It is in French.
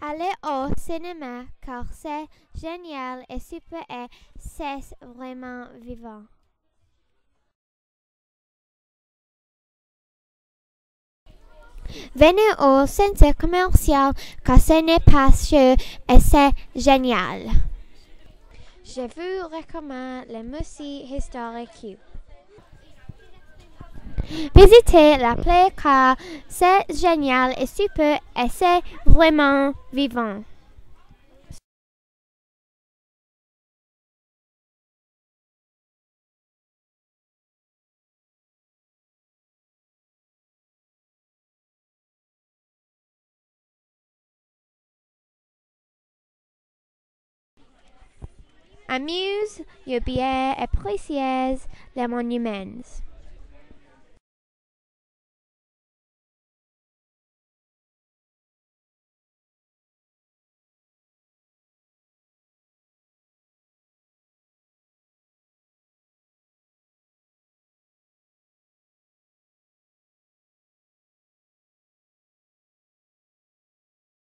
Allez au cinéma car c'est génial et super et c'est vraiment vivant. Venez au centre commercial car ce n'est pas cher et c'est génial. Je vous recommande le musée historique. Visitez la plaie car c'est génial et super et c'est vraiment vivant. Amuse, your bien et précieuse les monuments.